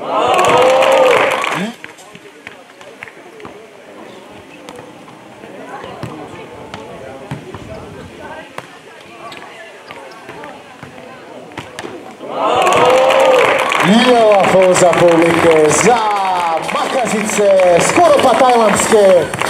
Milá za publike, za Makazice, skoro pa tajlandské.